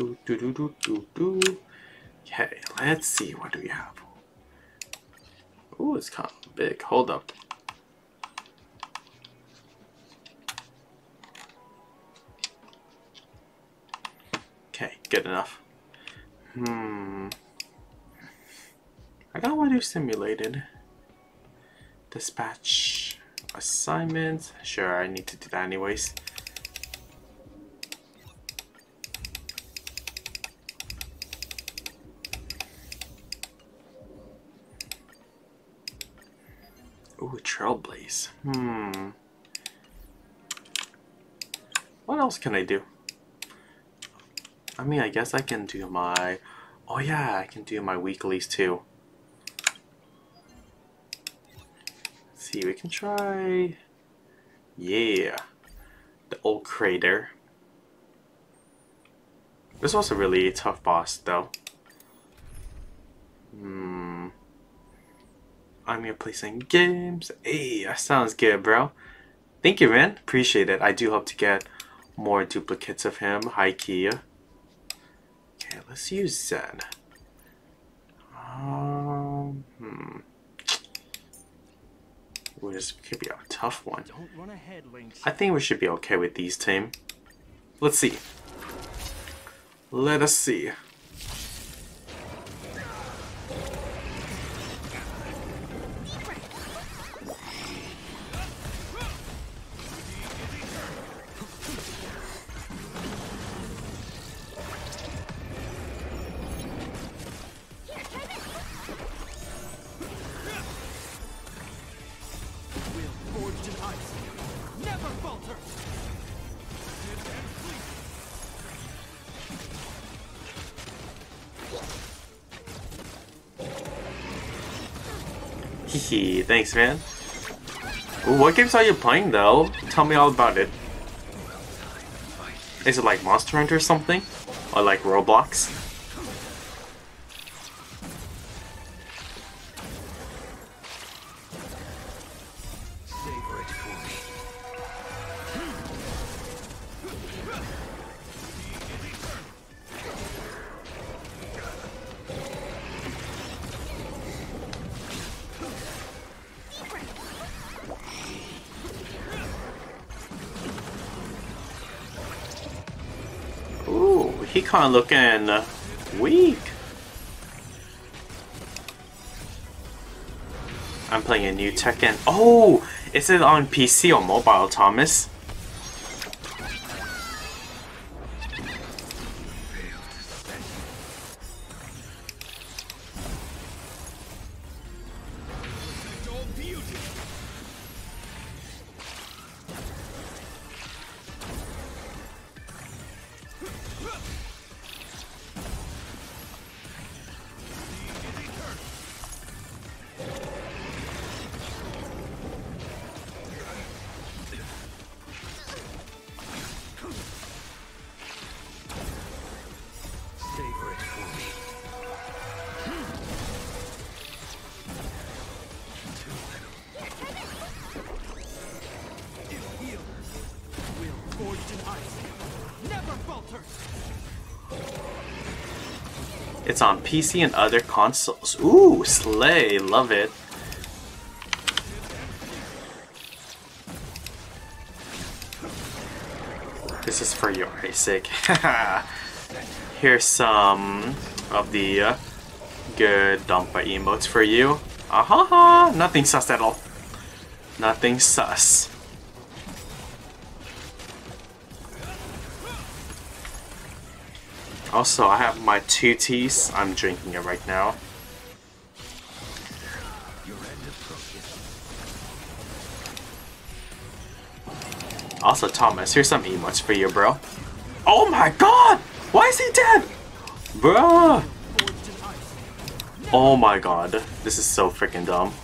do do do do do do. Okay, let's see what do we have. Ooh, it's kind of big. Hold up. Okay, good enough. Hmm. I to do simulated. Dispatch assignments. Sure, I need to do that anyways. Ooh, Trailblaze. Hmm. What else can I do? I mean, I guess I can do my... Oh yeah, I can do my weeklies too. Let's see, we can try... Yeah. The old crater. This was a really tough boss though. Hmm. I'm here playing games. Hey, that sounds good, bro. Thank you, man. Appreciate it. I do hope to get more duplicates of him. Hi, Kia. Okay, let's use Zen. Um, hmm. Ooh, this could be a tough one. Ahead, I think we should be okay with these team. Let's see. Let us see. Hehe, thanks man. What games are you playing though? Tell me all about it. Is it like Monster Hunter or something? Or like Roblox? Of looking weak. I'm playing a new Tekken. Oh, is it on PC or mobile, Thomas? It's on PC and other consoles. Ooh, Slay, love it. This is for your Isaac. Here's some of the uh, good Dumpa emotes for you. Ahaha, ha, nothing sus at all. Nothing sus. Also, I have my two teas. I'm drinking it right now. Also, Thomas, here's some emotes for you, bro. Oh my god! Why is he dead? Bruh! Oh my god. This is so freaking dumb.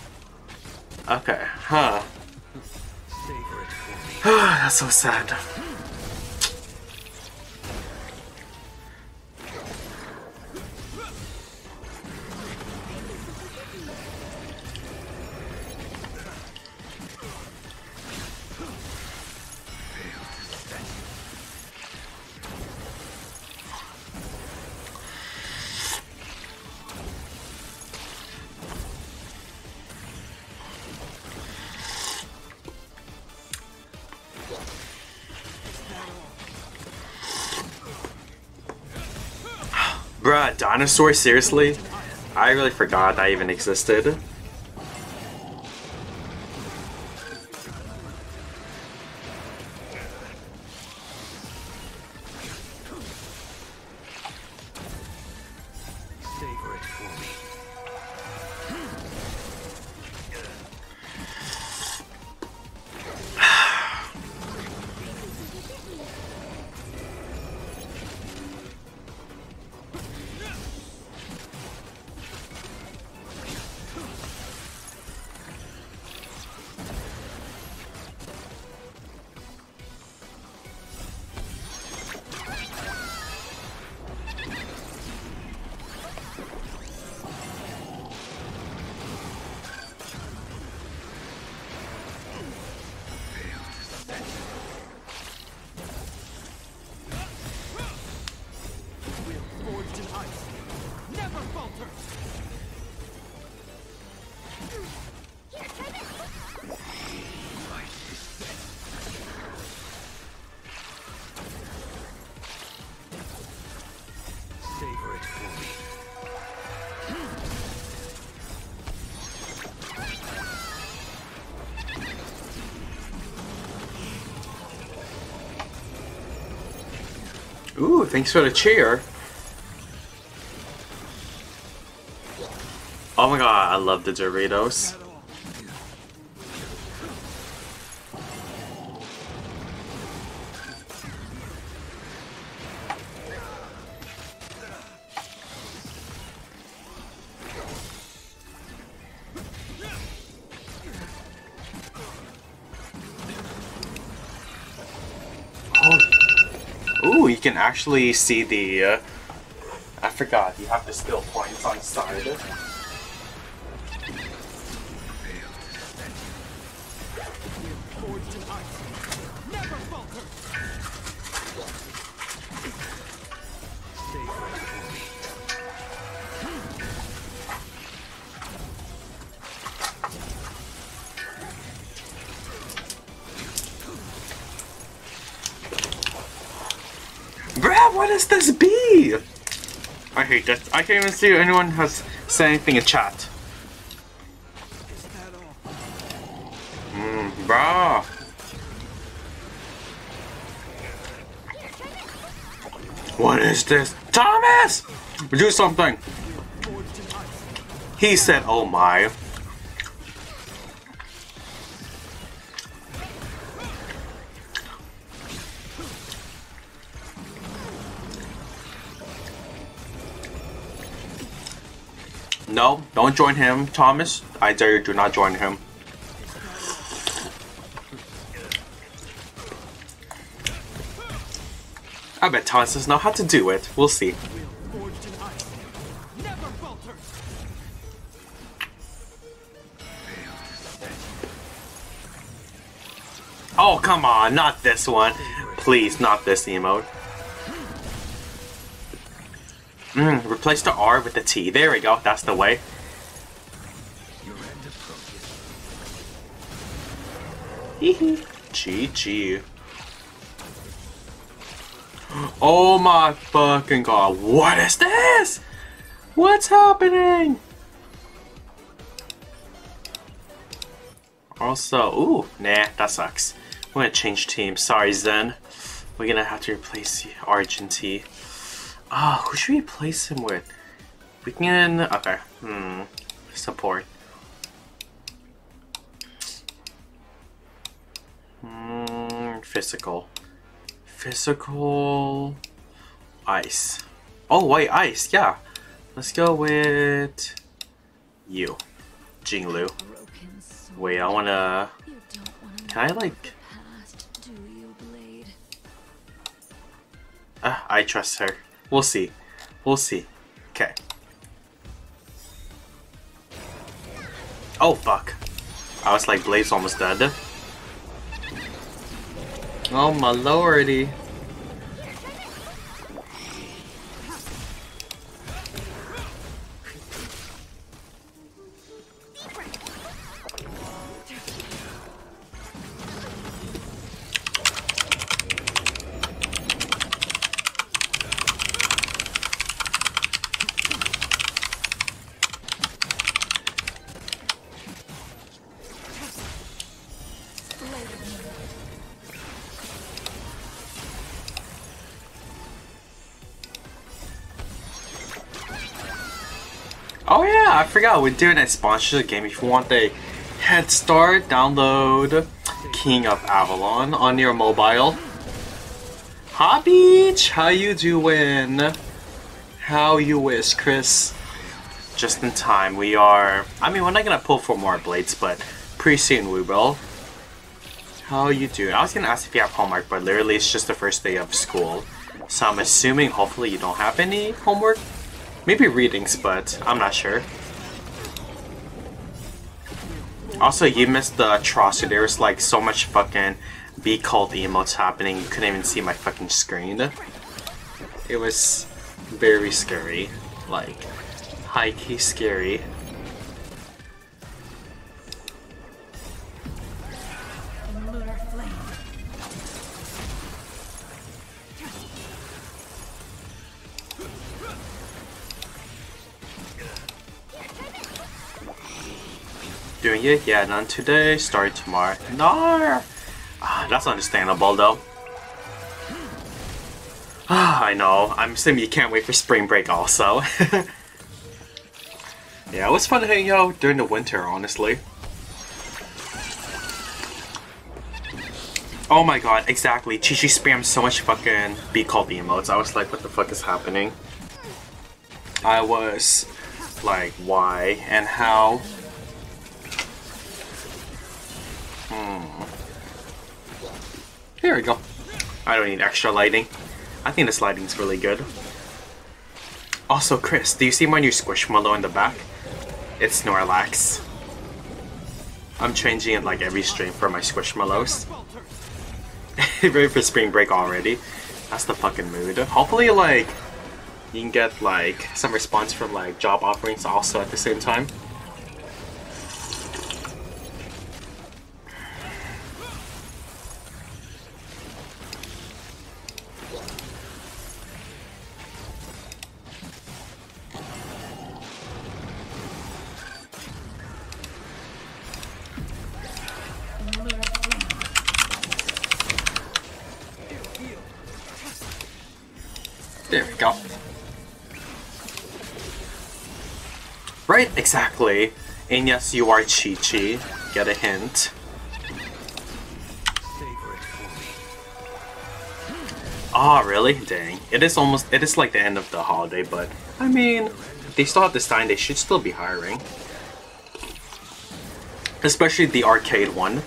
Okay, huh. That's so sad. Dinosaur, seriously? I really forgot that even existed. Ooh, thanks for the cheer. Oh my god, I love the Doritos. Actually see the. Uh, I forgot. You have the skill points on side. Bruh, what is this bee? I hate that. I can't even see anyone has said anything in chat. Mm, bruh. What is this? Thomas! Do something! He said, oh my. No, don't join him, Thomas. I dare you do not join him. I bet Thomas doesn't know how to do it. We'll see. Oh, come on, not this one. Please, not this emote. Mm, replace the R with the T. There we go. That's the way. GG. Oh my fucking god. What is this? What's happening? Also, ooh, nah, that sucks. I'm gonna change teams. Sorry, Zen. We're gonna have to replace the Argenti. Ah, oh, who should we replace him with? We can. Okay. Hmm. Support. Hmm. Physical. Physical. Ice. Oh, wait, ice. Yeah. Let's go with you, Jingliu. Wait, I wanna. Can I like? Uh, I trust her. We'll see. We'll see. Okay. Oh, fuck. I was like, Blaze almost dead. Oh, my lordy. Forgot we're doing a sponsorship game. If you want a head start, download King of Avalon on your mobile. Hi Beach, how you doing? How you wish, Chris? Just in time. We are. I mean, we're not gonna pull for more blades, but pretty soon we will. How you doing? I was gonna ask if you have homework, but literally it's just the first day of school. So I'm assuming hopefully you don't have any homework. Maybe readings, but I'm not sure. Also, you missed the atrocity. There was like so much fucking be called emotes happening. You couldn't even see my fucking screen. It was very scary. Like, high key scary. Doing it? Yeah, none today. Start tomorrow. No. Ah, that's understandable though. Ah, I know. I'm assuming you can't wait for spring break also. yeah, it was fun hanging out during the winter, honestly. Oh my god, exactly. Chi-Chi spammed so much fucking be called emotes. I was like, what the fuck is happening? I was like, why and how? Hmm. Here we go. I don't need extra lighting. I think this lighting's really good. Also, Chris, do you see my new Squishmallow in the back? It's Snorlax. I'm changing it like every stream for my Squishmallows. Ready for spring break already. That's the fucking mood. Hopefully, like, you can get, like, some response from, like, job offerings also at the same time. And yes, you are Chi-Chi. Get a hint. Oh, really? Dang. It is almost, it is like the end of the holiday, but I mean, they still have this time, they should still be hiring. Especially the arcade one.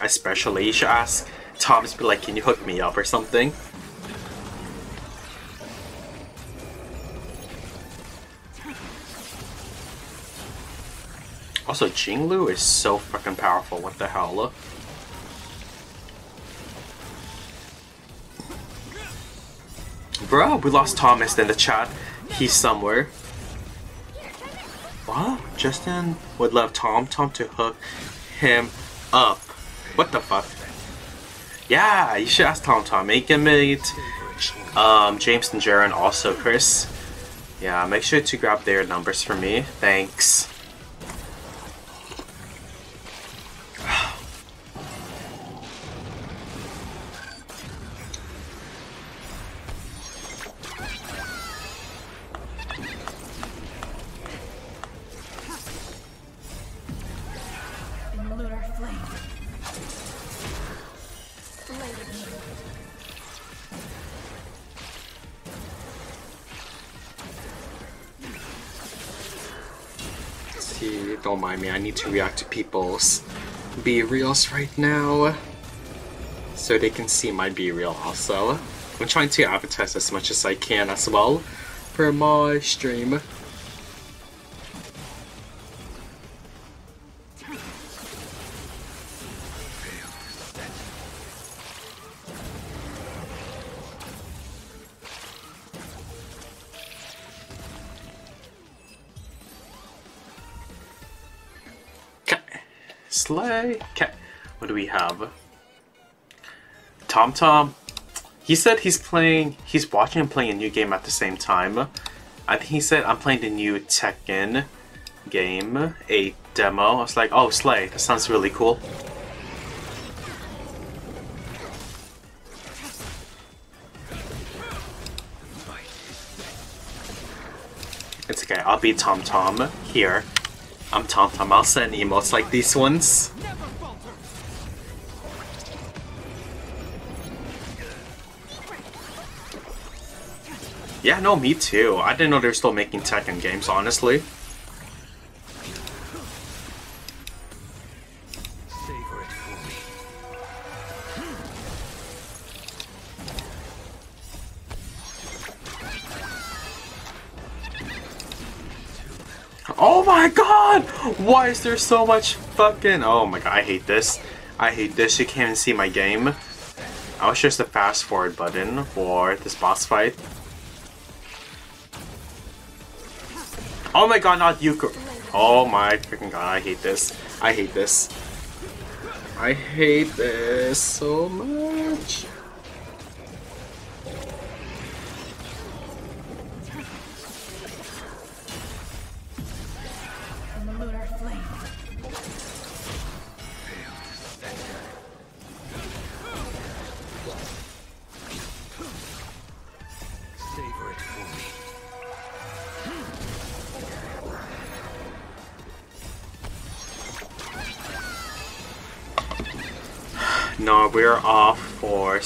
Especially, you should ask Thomas, be like, can you hook me up or something? Also, Jingliu is so fucking powerful, what the hell? Look. Bro, we lost Thomas in the chat. He's somewhere. What? Justin would love Tom Tom to hook him up. What the fuck? Yeah, you should ask Tom Tom. Make him meet um, James and Jaren, also Chris. Yeah, make sure to grab their numbers for me. Thanks. Don't mind me, I need to react to people's BeReals right now. So they can see my BeReal also. I'm trying to advertise as much as I can as well for my stream. Tom Tom. He said he's playing, he's watching and playing a new game at the same time. I think he said I'm playing the new Tekken game, a demo. I was like, oh, Slay, that sounds really cool. It's okay, I'll be Tom Tom here. I'm Tom Tom. I'll send emotes like these ones. Yeah, no, me too. I didn't know they were still making Tekken games, honestly. Oh my god! Why is there so much fucking... Oh my god, I hate this. I hate this. You can't even see my game. I was just the fast forward button for this boss fight. Oh my god, not you. Oh my freaking god, I hate this. I hate this. I hate this so much.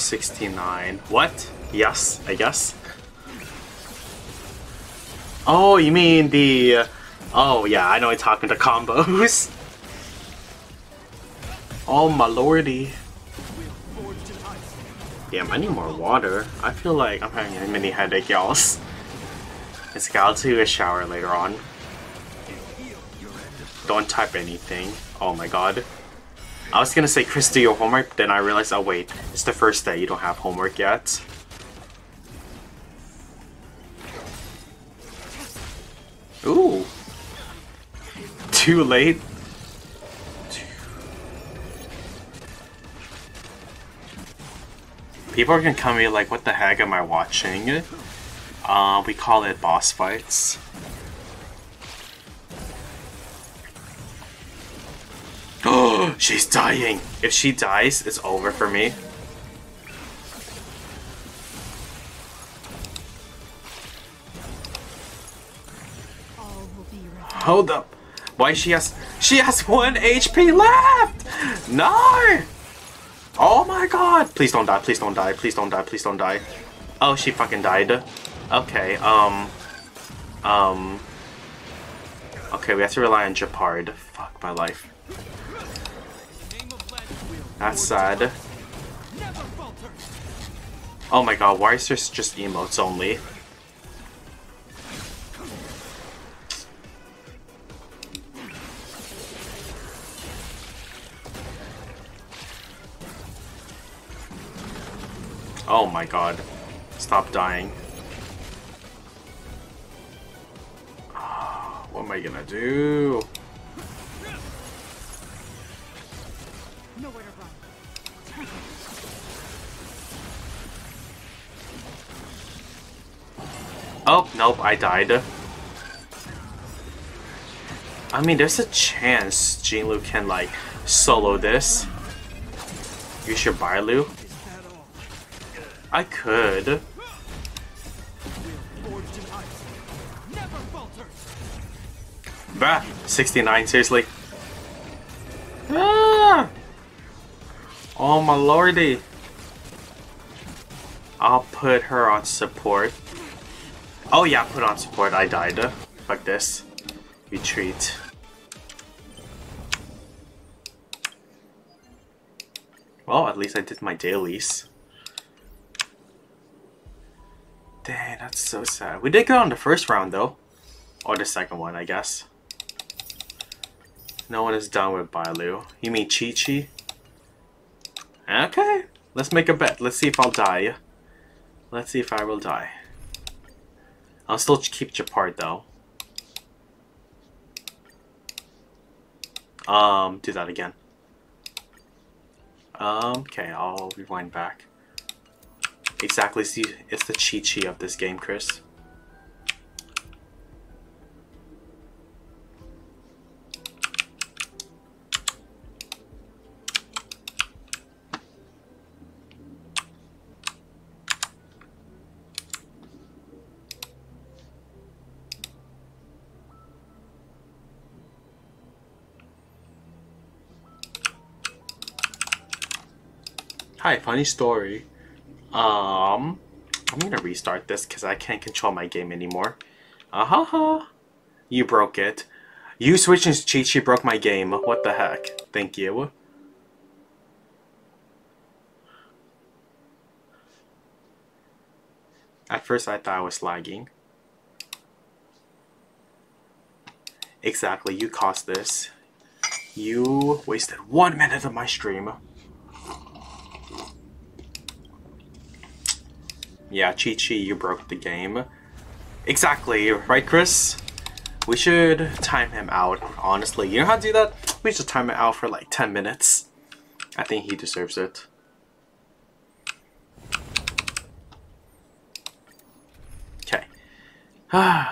69. What? Yes, I guess. Oh, you mean the... Uh, oh, yeah, I know I'm talking to combos. Oh, my lordy. Damn, I need more water. I feel like I'm having a mini headache, y'all. It's okay, I'll a shower later on. Don't type anything. Oh my god. I was gonna say, Chris, do your homework, then I realized, oh wait, it's the first day, you don't have homework yet. Ooh. Too late. People are gonna come here like, what the heck am I watching? Uh, we call it boss fights. She's dying. If she dies, it's over for me. Hold up. Why she has she has one HP left? No! Oh my god! Please don't die, please don't die, please don't die, please don't die. Oh, she fucking died. Okay, um... Um... Okay, we have to rely on Gepard. Fuck my life. That's sad. Oh my god, why is there just emotes only? Oh my god. Stop dying. Ah, what am I gonna do? Oh, nope, I died. I mean, there's a chance Jingliu can, like, solo this. You should Bailu. I could. Bah! 69, seriously. Ah! Oh my lordy. I'll put her on support. Oh yeah, put on support. I died. Fuck this. Retreat. Well, at least I did my dailies. Dang, that's so sad. We did go on the first round though. Or the second one, I guess. No one is done with Bailu. You mean Chi Chi? Okay, let's make a bet. Let's see if I'll die. Let's see if I will die. I'll still keep Gepard though. Um, do that again. Um, okay, I'll rewind back. Exactly, see, it's the sheet of this game, Chris. Hi, funny story. Um, I'm gonna restart this because I can't control my game anymore. Uh huh. You broke it. You switching cheat sheet broke my game. What the heck? Thank you. At first I thought I was lagging. Exactly, you caused this. You wasted one minute of my stream. Yeah, Chi Chi, you broke the game. Exactly, right Chris? We should time him out, honestly. You know how to do that? We should time it out for like 10 minutes. I think he deserves it. Okay.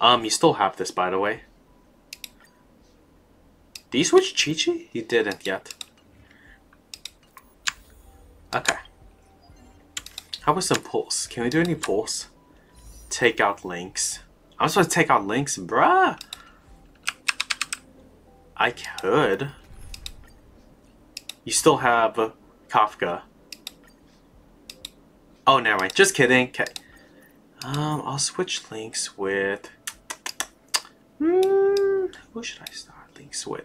um, you still have this, by the way. Did you switch Chi-Chi? You didn't yet. Okay. How about some pulls? Can we do any pulls? Take out Lynx. I'm supposed to take out Lynx, bruh. I could. You still have Kafka. Oh, never mind. Just kidding. Okay. Um, I'll switch Lynx with. Hmm, who should I start Lynx with?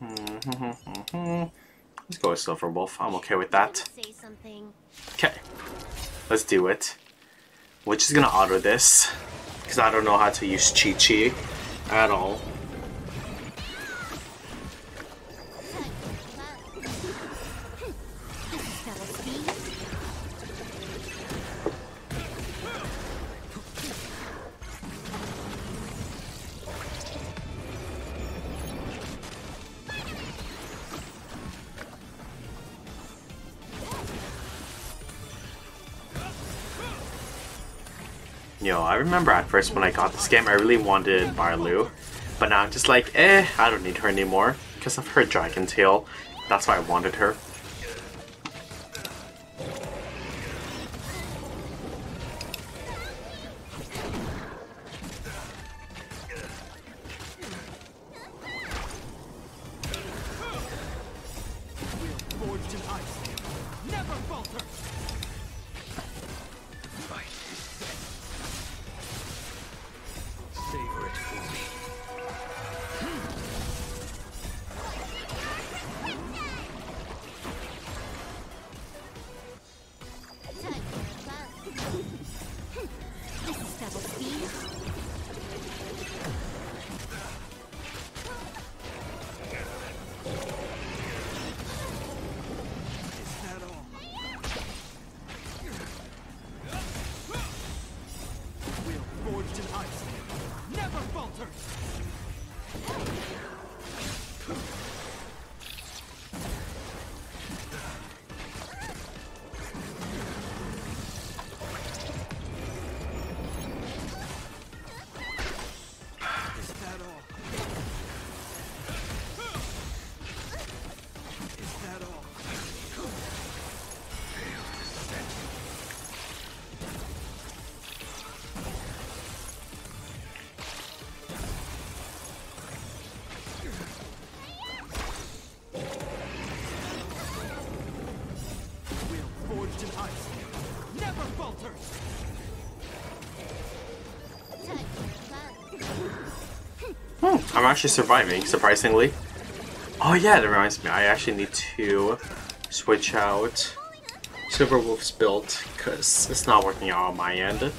Let's go with Silver Wolf. I'm okay with that. Okay. Let's do it. We're just gonna auto this. Because I don't know how to use Chi Chi at all. Yo, I remember at first when I got this game, I really wanted Bailu. But now I'm just like, eh, I don't need her anymore. Because of her Dragon Tail. That's why I wanted her. I'm actually surviving, surprisingly. Oh yeah, that reminds me, I actually need to switch out Silver Wolf's build, because it's not working out on my end.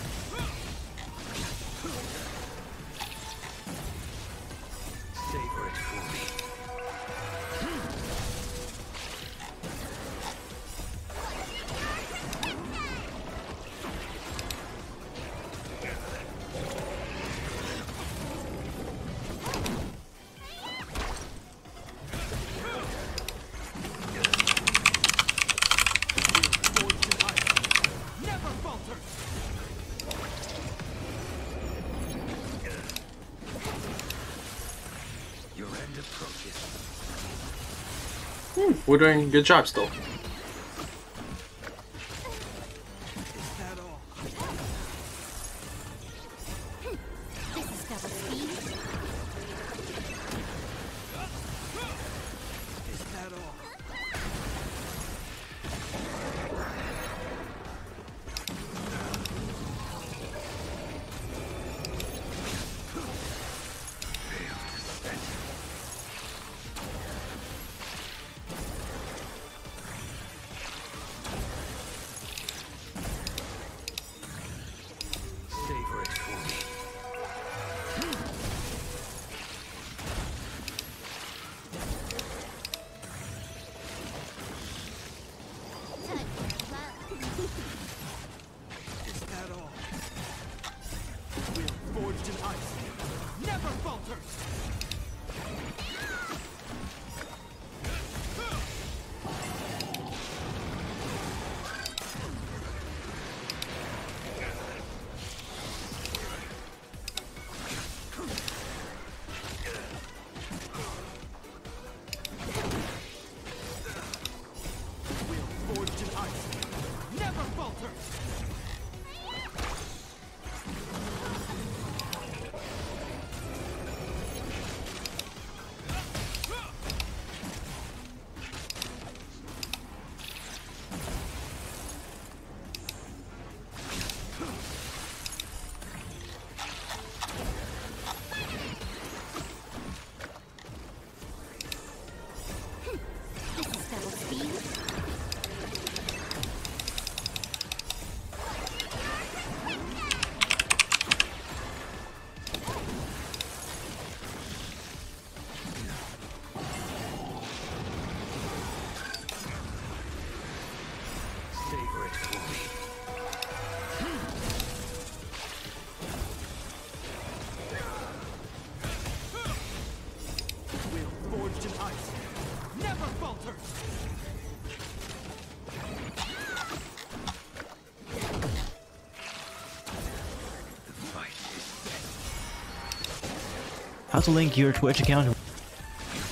We're doing good job still. How to link your Twitch account.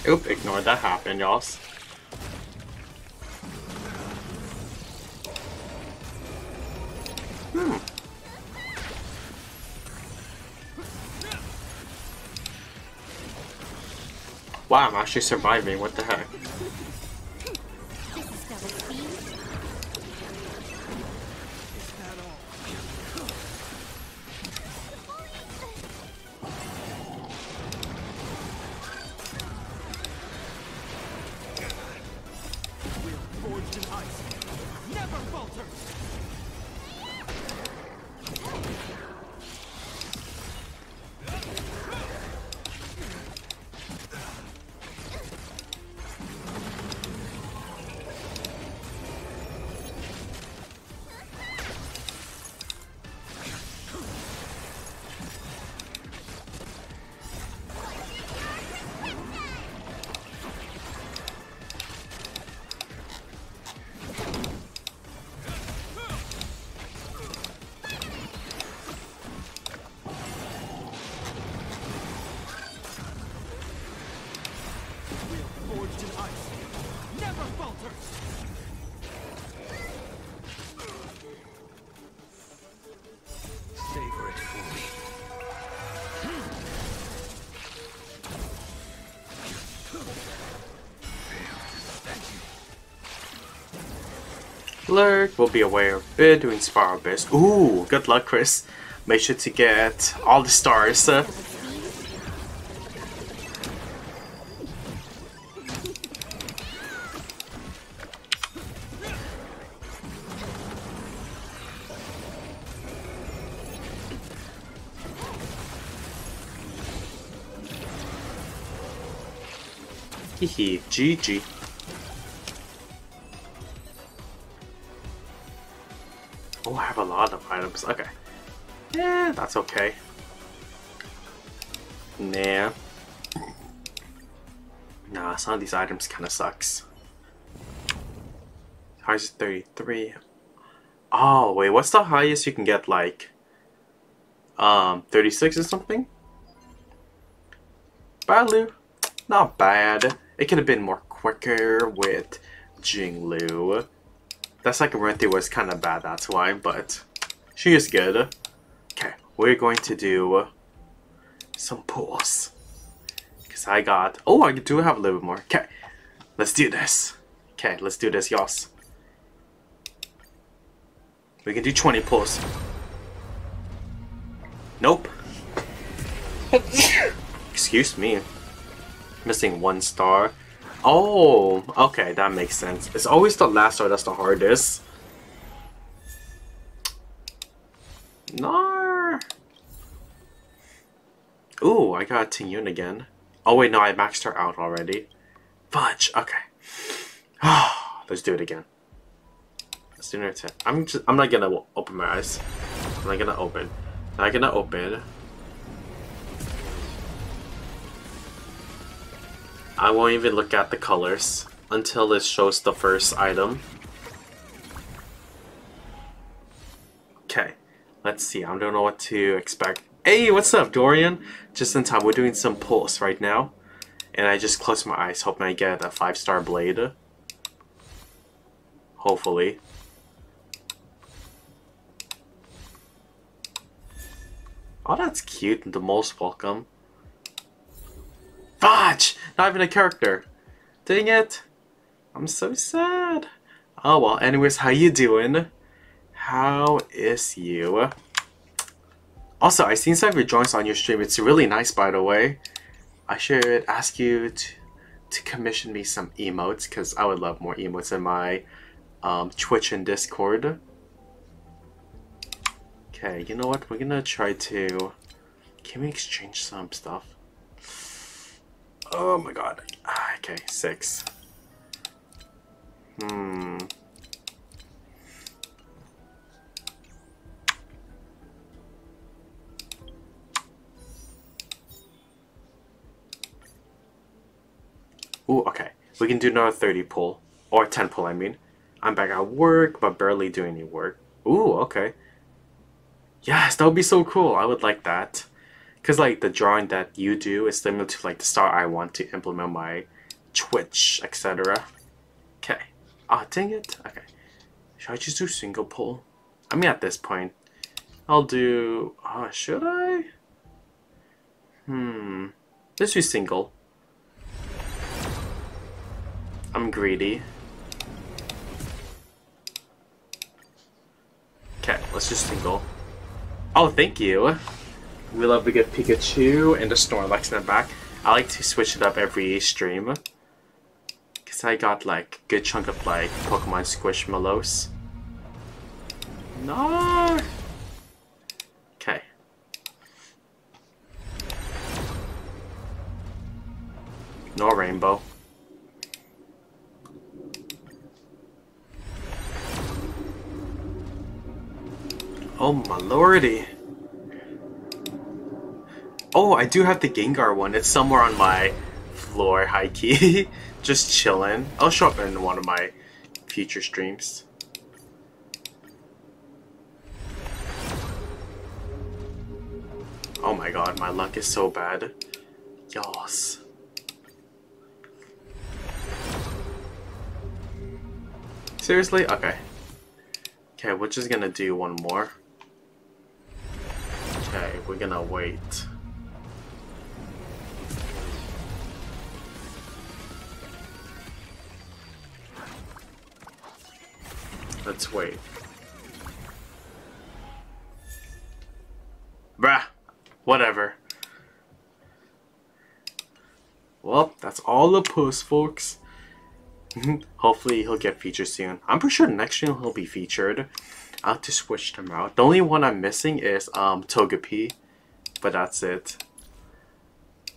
Oop, ignore that happened, y'all. Hmm. Wow, I'm actually surviving. What the heck? Will be aware of bit doing Spiral Burst. Ooh, good luck, Chris. Make sure to get all the stars. Uh, GG. Oh, I have a lot of items. Okay. Yeah, that's okay. Nah. Nah, some of these items kind of sucks. Highest 33. Oh, wait, what's the highest you can get, like, um, 36 or something? Bailu, not bad. It could have been more quicker with Jingliu. That second through was kind of bad, that's why, but she is good. Okay, we're going to do some pulls. Because I got... Oh, I do have a little bit more. Okay, let's do this. Okay, let's do this, y'all. We can do 20 pulls. Nope. Excuse me. Missing one star. Oh, okay, that makes sense. It's always the last star that's the hardest. Nar. Ooh, I got Tingyun again. Oh wait, no, I maxed her out already. Fudge. Okay. Let's do it again. Let's do it. I'm just. I'm not gonna open my eyes. I'm not gonna open. I'm not gonna open. I won't even look at the colors until it shows the first item. Okay, let's see. I don't know what to expect. Hey, what's up, Dorian? Just in time. We're doing some pulse right now. And I just closed my eyes, hoping I get a 5-star blade. Hopefully. Oh, that's cute. The most welcome. Not even a character. Dang it. I'm so sad. Oh well, anyways, how you doing? How is you? Also, I seen some of your joints on your stream. It's really nice, by the way. I should ask you to, to commission me some emotes, because I would love more emotes in my um, Twitch and Discord. Okay, you know what? We're gonna try to... Can we exchange some stuff? Oh my god. Ah, okay, six. Hmm. Ooh, okay. We can do another 30 pull. Or 10 pull, I mean. I'm back at work, but barely doing any work. Ooh, okay. Yes, that would be so cool. I would like that. Because like the drawing that you do is similar to like the style I want to implement my Twitch, etc. Okay. Ah, oh, dang it. Okay. Should I just do single pull? I mean, at this point, I'll do. Oh, should I? Hmm. Let's do single. I'm greedy. Okay, let's just single. Oh, thank you. We love to get Pikachu and the Snorlax in the back. I like to switch it up every stream. Because I got like a good chunk of like Pokemon Squishmallows. No! Okay. No rainbow. Oh my lordy. I do have the Gengar one. It's somewhere on my floor, high key. Just chilling. I'll show up in one of my future streams. Oh my god, my luck is so bad. Yas. Seriously? Okay. Okay, we're just gonna do one more. Okay, we're gonna wait. Let's wait. Bruh. Whatever. Well, that's all the posts, folks. Hopefully he'll get featured soon. I'm pretty sure next stream he'll be featured. I'll have to switch them out. The only one I'm missing is um Togepi, but that's it.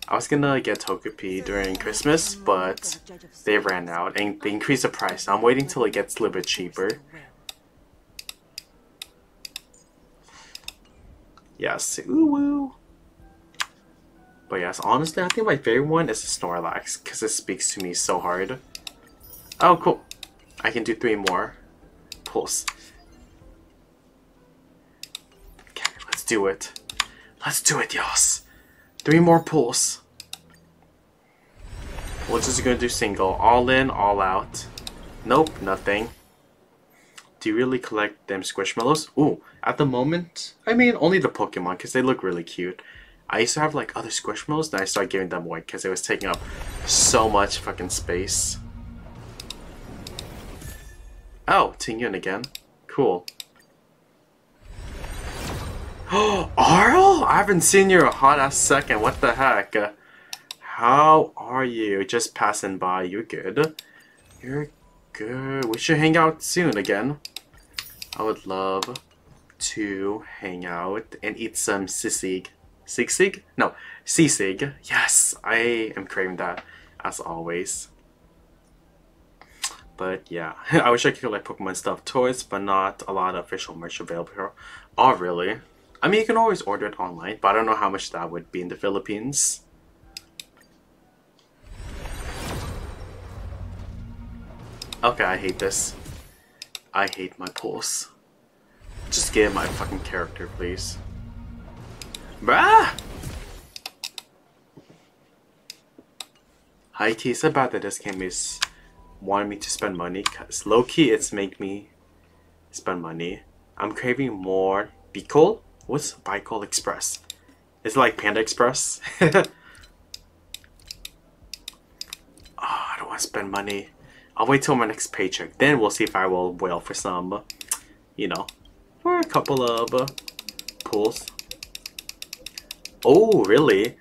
I was gonna get Togepi during Christmas, but they ran out and they increased the price. I'm waiting till it gets a little bit cheaper. Yes, ooh woo. But yes, honestly, I think my favorite one is the Snorlax because it speaks to me so hard. Oh, cool. I can do three more pulls. Okay, let's do it. Let's do it, yos. Three more pulls. We're just gonna do single. All in, all out. Nope, nothing. Do you really collect them Squishmallows? Ooh, at the moment, I mean, only the Pokemon, because they look really cute. I used to have, like, other Squishmallows, then I started giving them away, because it was taking up so much fucking space. Oh, Tingyun again. Cool. Oh, Arl? I haven't seen you a hot ass second. What the heck? How are you? Just passing by. You're good. You're good. We should hang out soon again. I would love to hang out and eat some sisig. Sigsig? No, sisig. Yes, I am craving that as always. But yeah, I wish I could collect Pokemon stuff toys, but not a lot of official merch available here. Oh, really? I mean, you can always order it online, but I don't know how much that would be in the Philippines. Okay, I hate this. I hate my pulse. Just give my fucking character, please. Bruh! High key, it's about that this game is wanting me to spend money, because low key it's make me spend money. I'm craving more Bicol What's Bicol Express? Is it like Panda Express? oh, I don't want to spend money. I'll wait till my next paycheck. Then we'll see if I will whale for some, you know, for a couple of uh, pools. Oh, really?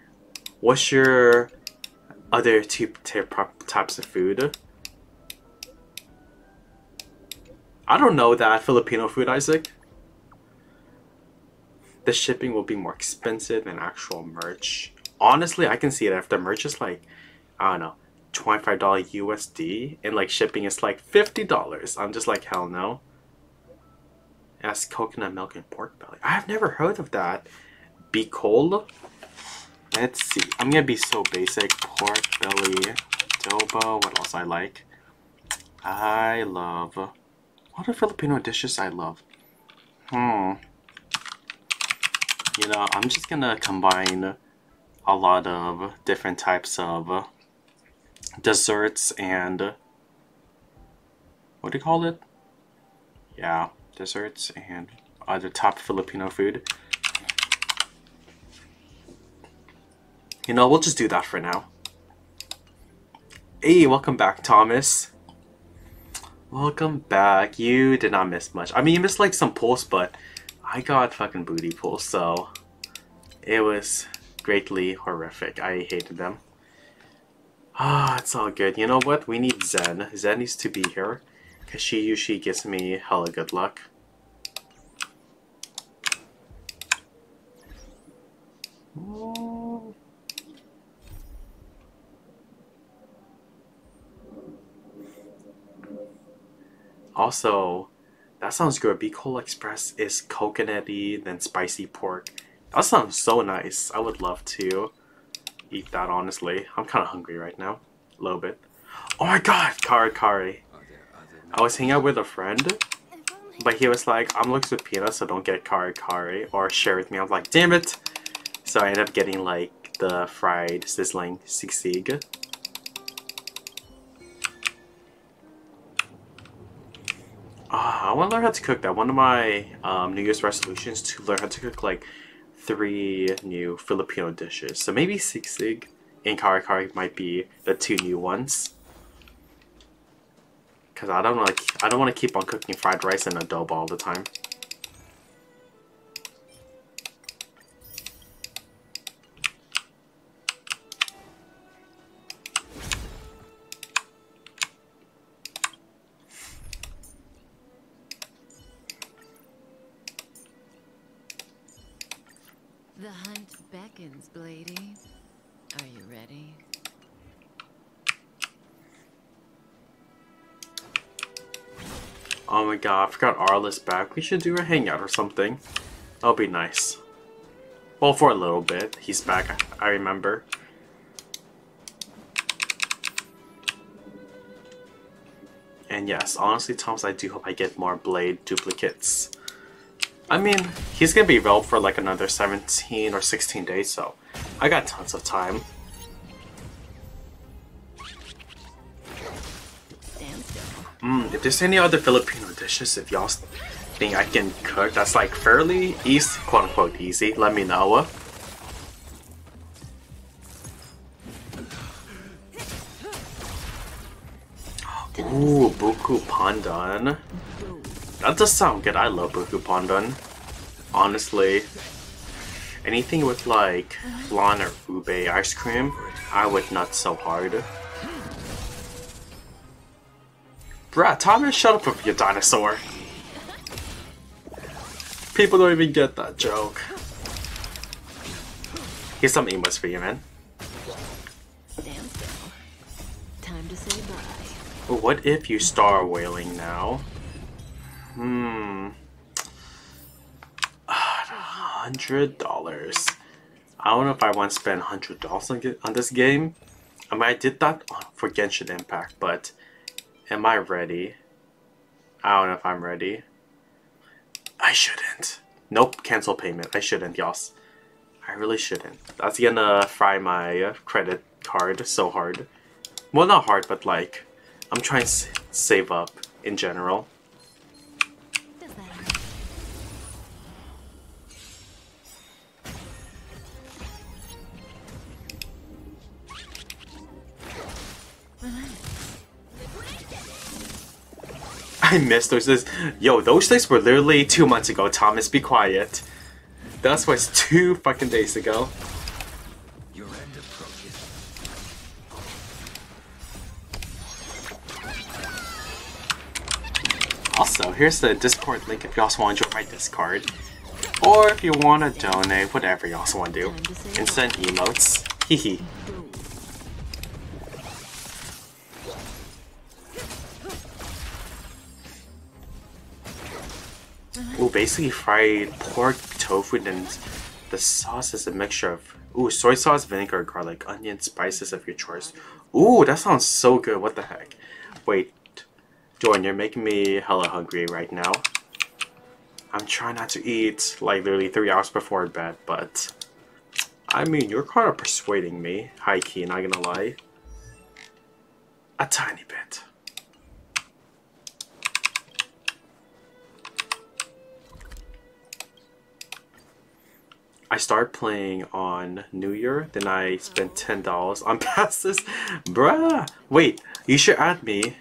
What's your other two types of food? I don't know that Filipino food, Isaac the shipping will be more expensive than actual merch. Honestly, I can see it if the merch is like, I don't know, $25 USD and like shipping is like $50. I'm just like, hell no. That's coconut milk and pork belly. I have never heard of that. Bicol. Let's see. I'm gonna be so basic. Pork belly, adobo. What else I like? I love. What are Filipino dishes I love? Hmm. You know, I'm just gonna combine a lot of different types of desserts and what do you call it? Yeah, desserts and other top Filipino food. You know, we'll just do that for now. Hey, welcome back, Thomas. Welcome back. You did not miss much. I mean, you missed like some posts, but I got fucking booty pulls, so it was greatly horrific. I hated them. Ah, it's all good. You know what? We need Zen. Zen needs to be here, because she usually gives me hella good luck. Also, that sounds good. Bicol Express is coconutty, then spicy pork. That sounds so nice. I would love to eat that, honestly. I'm kind of hungry right now. A little bit. Oh my god, kare kare. I was hanging out with a friend, but he was like, I'm looking for peanuts, so don't get kare kare, or share with me. I was like, damn it. So I ended up getting like the fried sizzling sisig. I want to learn how to cook that. One of my um, New Year's resolutions to learn how to cook like three new Filipino dishes. So maybe sisig and kare kare might be the two new ones. Cause I don't like I don't want to keep on cooking fried rice and adobo all the time. God, I forgot Arliss back. We should do a hangout or something. That'll be nice. Well, for a little bit. He's back, I remember. And yes, honestly, Thomas, I do hope I get more Blade duplicates. I mean, he's gonna be available for like another 17 or 16 days, so I got tons of time. Mm, if there's any other Filipino dishes, if y'all think I can cook that's like fairly easy, quote unquote easy, let me know. Ooh, Buko Pandan. That does sound good. I love Buko Pandan. Honestly. Anything with like flan or ube ice cream, I would nut so hard. Bruh, Thomas, shut up with your dinosaur. People don't even get that joke. Here's some emotes for you, man. Stand still. Time to say bye. What if you star whaling now? Hmm. Hundred dollars. I don't know if I want to spend hundred dollars on, on this game. I mean, I did that for Genshin Impact, but am I ready? I don't know if I'm ready. I shouldn't. Nope, cancel payment. I shouldn't, y'all. I really shouldn't. That's gonna fry my credit card so hard. Well, not hard, but like, I'm trying to save up in general. I missed those days. Yo, those days were literally two months ago, Thomas. Be quiet. That was two fucking days ago. Your end approaches. Also, here's the Discord link if you also want to join my Discord. Or if you want to donate, whatever you also want to do. And send emotes. Hehe. Ooh, basically fried pork, tofu, and the sauce is a mixture of ooh soy sauce, vinegar, garlic, onion, spices of your choice. Ooh, that sounds so good. What the heck? Wait, Jordan, you're making me hella hungry right now. I'm trying not to eat like literally three hours before bed, but I mean, you're kind of persuading me, high key, not gonna lie. A tiny bit. I started playing on New Year, then I spent ten dollars on passes. Bruh! Wait, you should add me.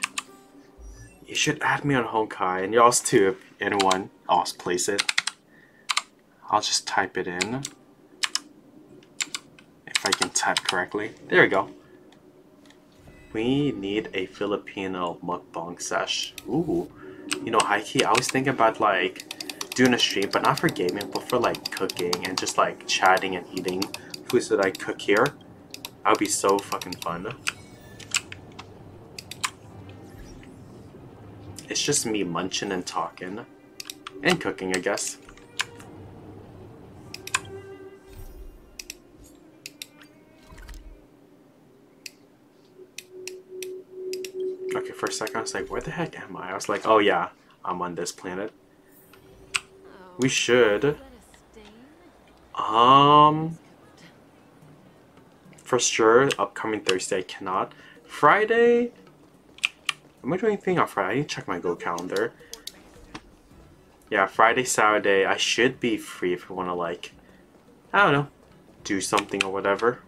You should add me on Honkai, and yours too if anyone else plays it. I'll just type it in. If I can type correctly. There we go. We need a Filipino mukbang sesh. Ooh. You know, key, I was thinking about like doing a stream, but not for gaming, but for like cooking and just like chatting and eating foods that I cook here. That would be so fucking fun. It's just me munching and talking. And cooking, I guess. Okay, for a second I was like, where the heck am I? I was like, oh yeah, I'm on this planet. We should. Um, for sure, upcoming Thursday I cannot. Friday, am I doing anything on Friday? I need to check my Go calendar. Yeah, Friday, Saturday, I should be free if you want to like, I don't know, do something or whatever.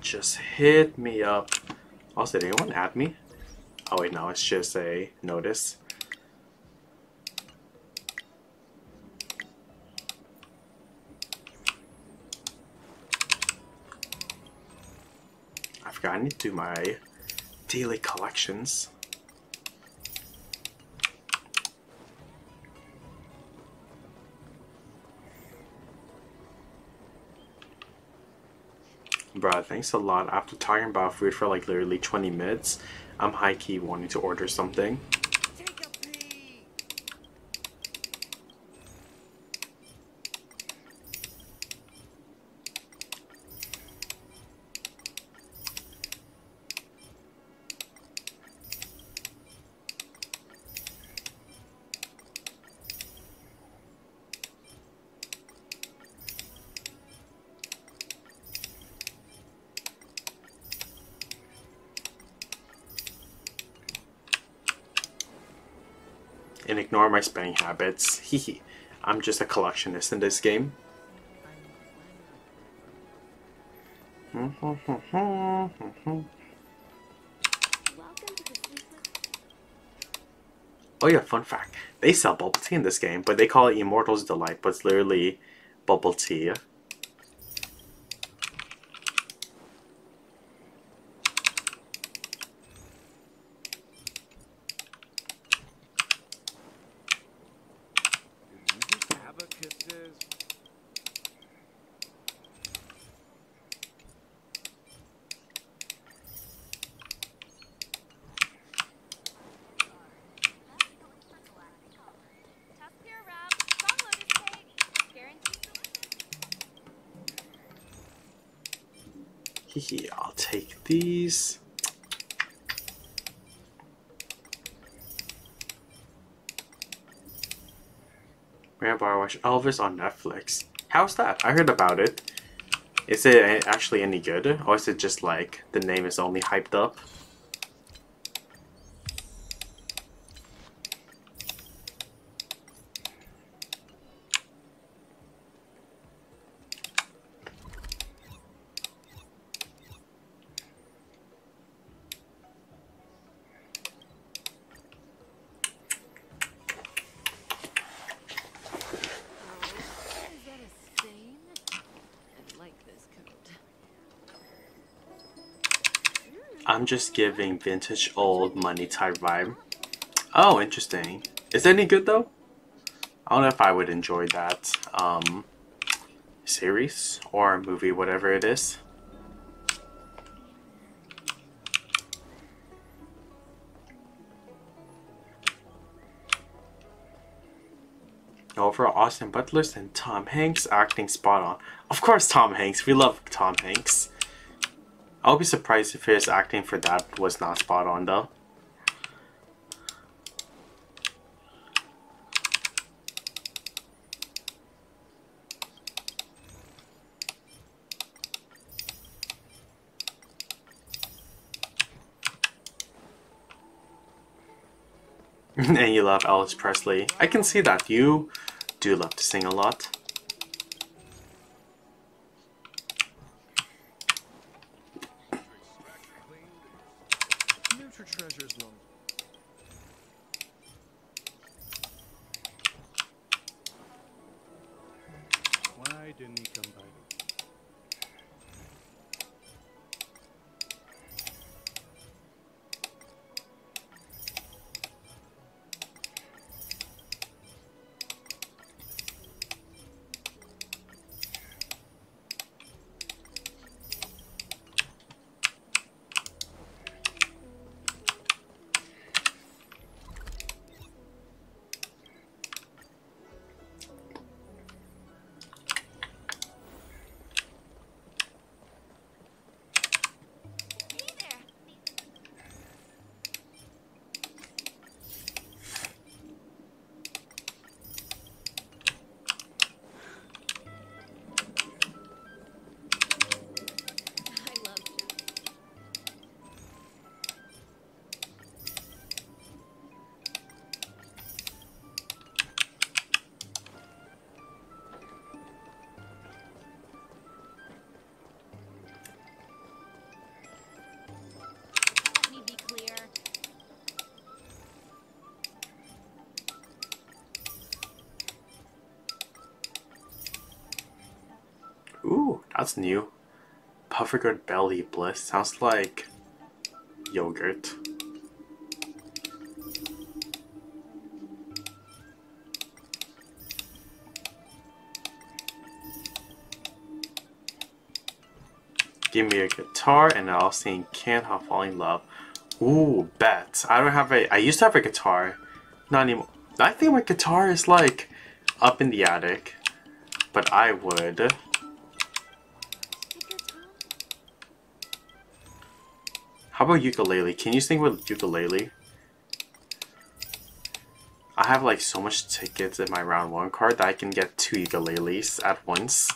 Just hit me up. Also, did anyone add me? Oh wait, no, it's just a notice. Forgot I need to do my daily collections. Bruh, thanks a lot. After talking about food for like literally 20 minutes, I'm high key wanting to order something. Take a pee. And ignore my spending habits. Hehe. I'm just a collectionist in this game. Oh yeah, fun fact. They sell bubble tea in this game, but they call it Immortal's Delight, but it's literally bubble tea. Abacuses. Tough peer wrap, strong lotus cake, guaranteed delicious. Hehe, I'll take these. Whenever I watch Elvis on Netflix. How's that? I heard about it. Is it actually any good? Or is it just like the name is only hyped up? Is that a stain? I like this coat. I'm just giving vintage old money type vibe. Oh, interesting. Is it any good though? I don't know if I would enjoy that um, series or movie, whatever it is. Overall, Austin Butler's and Tom Hanks acting spot on. Of course, Tom Hanks. We love Tom Hanks. I'll be surprised if his acting for that was not spot on though. and you love Elvis Presley. I can see that you do love to sing a lot. That's new. Puffergood Belly Bliss sounds like yogurt. Give me a guitar and I'll sing Can't Help Falling in Love. Ooh, bet. I don't have a. I used to have a guitar. Not anymore. I think my guitar is like up in the attic. But I would. How about ukulele? Can you sing with ukulele? I have like so much tickets in my round one card that I can get two ukuleles at once.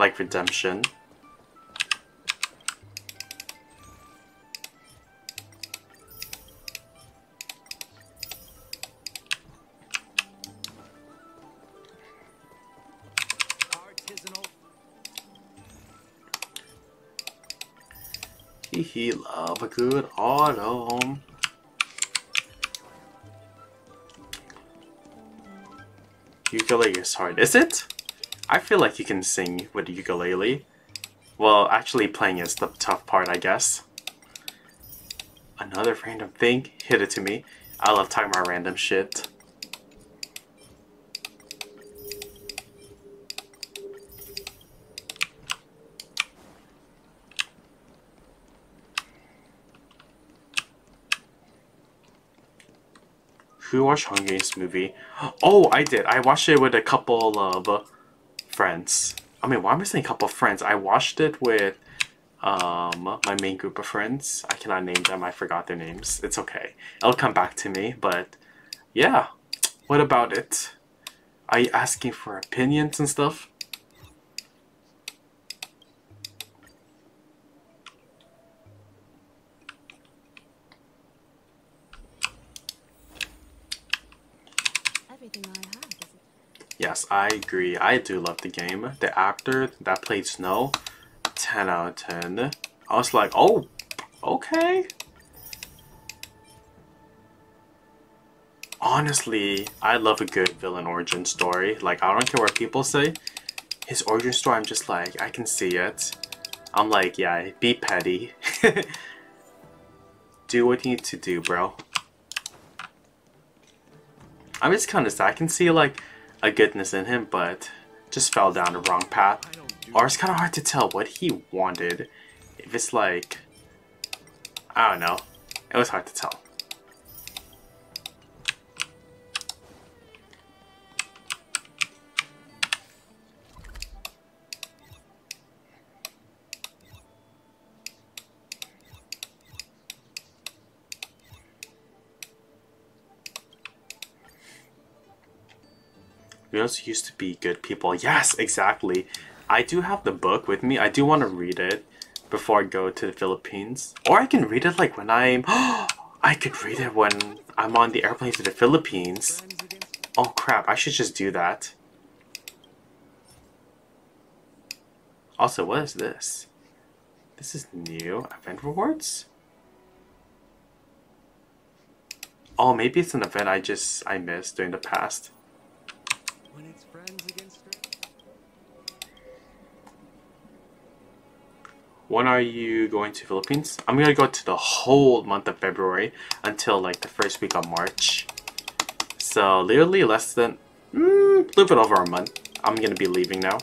Like redemption. Good autumn. Ukulele is hard, is it? I feel like you can sing with the ukulele. Well, actually playing is the tough part, I guess. Another random thing, hit it to me. I love talking about random shit. Who watched Hunger Games movie? Oh, I did. I watched it with a couple of friends. I mean, why am I saying a couple of friends? I watched it with um my main group of friends. I cannot name them. I forgot their names. It's okay. It'll come back to me. But yeah, what about it? Are you asking for opinions and stuff? Everything I have is Yes, I agree. I do love the game. The actor that played Snow, 10 out of 10. I was like, oh, okay. Honestly, I love a good villain origin story. Like, I don't care what people say. His origin story, I'm just like, I can see it. I'm like, yeah, be petty. do what you need to do, bro. I'm just kind of sad. I can see, like, a goodness in him, but just fell down the wrong path. Or it's kind of hard to tell what he wanted. If it's like, I don't know. It was hard to tell. We also used to be good people. Yes, exactly. I do have the book with me. I do want to read it before I go to the Philippines. Or I can read it like when I'm. I could read it when I'm on the airplane to the Philippines. Oh crap, I should just do that. Also, what is this? This is new. Event rewards? Oh, maybe it's an event I just I missed during the past. When it's friends against. When are you going to Philippines? I'm gonna go to the whole month of February until like the first week of March. So literally less than mm, a little bit over a month. I'm gonna be leaving now.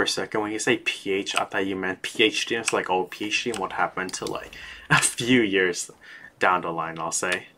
For a second, when you say PH, I thought you meant PhD. It's like, oh, PhD, and what happened to like a few years down the line, I'll say.